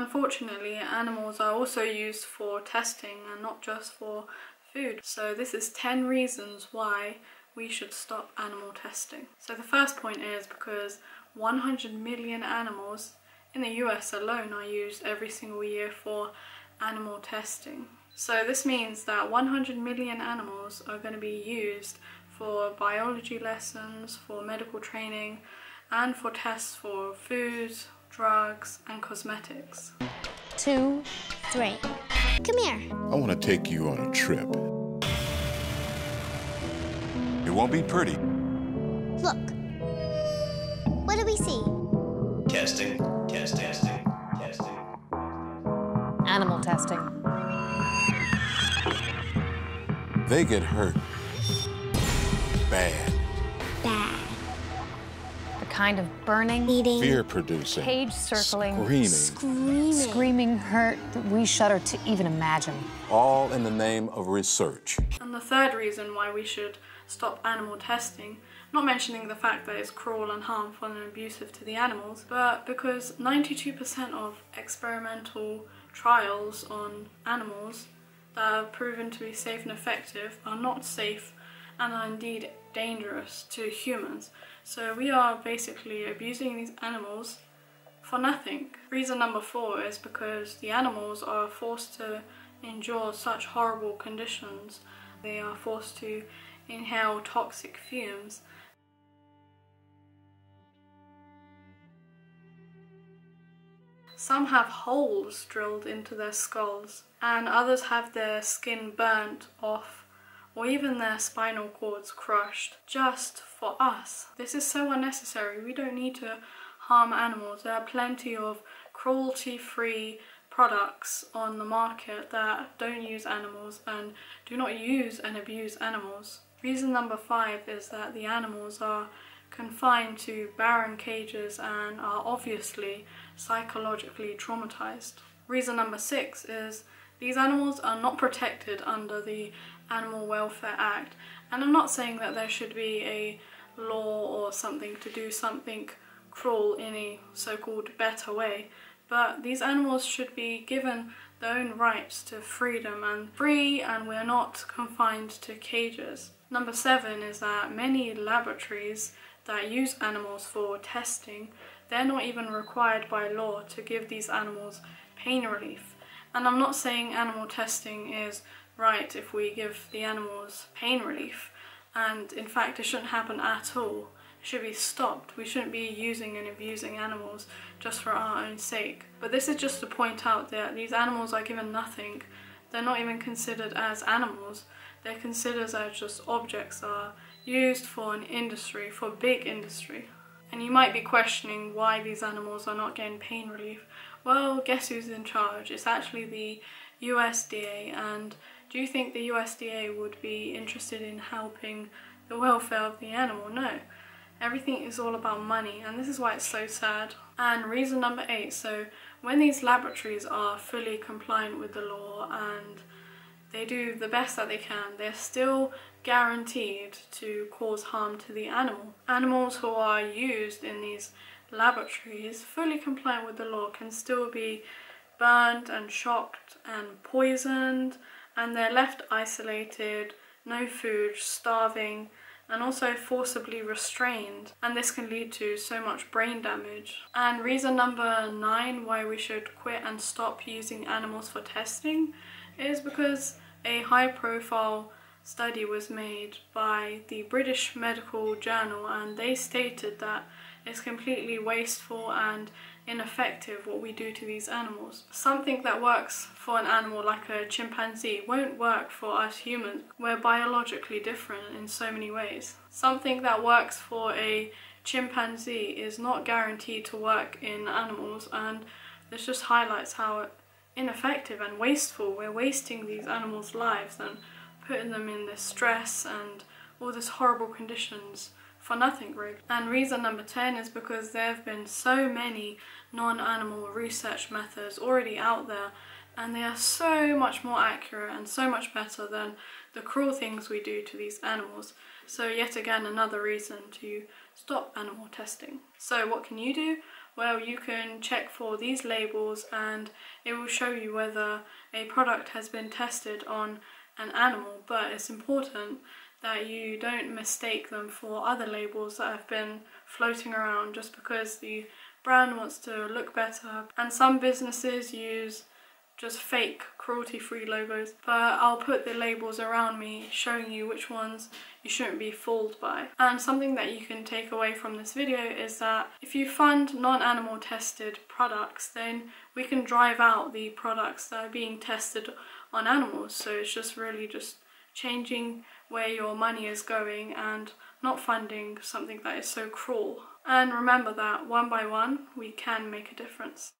unfortunately, animals are also used for testing and not just for food. So this is 10 reasons why we should stop animal testing. So the first point is because 100 million animals in the US alone are used every single year for animal testing. So this means that 100 million animals are going to be used for biology lessons, for medical training, and for tests for foods, drugs, and cosmetics. Two, three. Come here. I want to take you on a trip. It won't be pretty. Look. What do we see? Testing, test, testing, testing. Animal testing. They get hurt. Bad. Bad. The kind of burning, Eating. Fear producing. cage circling, Screaming. Screaming. screaming hurt that we shudder to even imagine. All in the name of research. And the third reason why we should stop animal testing, not mentioning the fact that it's cruel and harmful and abusive to the animals, but because 92% of experimental trials on animals that are proven to be safe and effective are not safe and are indeed dangerous to humans. So we are basically abusing these animals for nothing. Reason number four is because the animals are forced to endure such horrible conditions. They are forced to inhale toxic fumes. Some have holes drilled into their skulls, and others have their skin burnt off or even their spinal cords crushed just for us. This is so unnecessary. We don't need to harm animals. There are plenty of cruelty free products on the market that don't use animals and do not use and abuse animals. Reason number five is that the animals are confined to barren cages and are obviously psychologically traumatized. Reason number six is these animals are not protected under the Animal Welfare Act, and I'm not saying that there should be a law or something to do something cruel in a so called better way, but these animals should be given their own rights to freedom and free, and we're not confined to cages. Number seven is that many laboratories that use animals for testing, they're not even required by law to give these animals pain relief. And I'm not saying animal testing is right if we give the animals pain relief, and in fact, it shouldn't happen at all. It should be stopped. We shouldn't be using and abusing animals just for our own sake. But this is just to point out that these animals are given nothing. They're not even considered as animals. They're considered as just objects are used for an industry, for big industry. And you might be questioning why these animals are not getting pain relief. Well, guess who's in charge? It's actually the USDA. And do you think the USDA would be interested in helping the welfare of the animal? No. Everything is all about money, and this is why it's so sad. And reason number eight so, when these laboratories are fully compliant with the law and they do the best that they can, they're still guaranteed to cause harm to the animal. Animals who are used in these laboratories, fully compliant with the law, can still be burned and shocked and poisoned, and they're left isolated, no food, starving, and also forcibly restrained. And this can lead to so much brain damage. And reason number nine why we should quit and stop using animals for testing is because a high profile study was made by the British Medical Journal and they stated that it's completely wasteful and ineffective what we do to these animals. Something that works for an animal like a chimpanzee won't work for us humans. We're biologically different in so many ways. Something that works for a chimpanzee is not guaranteed to work in animals and this just highlights how ineffective and wasteful we're wasting these animals' lives and putting them in this stress and all these horrible conditions for nothing really. And reason number 10 is because there have been so many non-animal research methods already out there and they are so much more accurate and so much better than the cruel things we do to these animals. So yet again another reason to stop animal testing. So what can you do? Well, you can check for these labels and it will show you whether a product has been tested on an animal. But it's important that you don't mistake them for other labels that have been floating around just because the brand wants to look better. And some businesses use just fake cruelty free logos. But I'll put the labels around me showing you which ones you shouldn't be fooled by. And something that you can take away from this video is that if you fund non-animal tested products then we can drive out the products that are being tested on animals. So it's just really just changing where your money is going and not funding something that is so cruel. And remember that one by one we can make a difference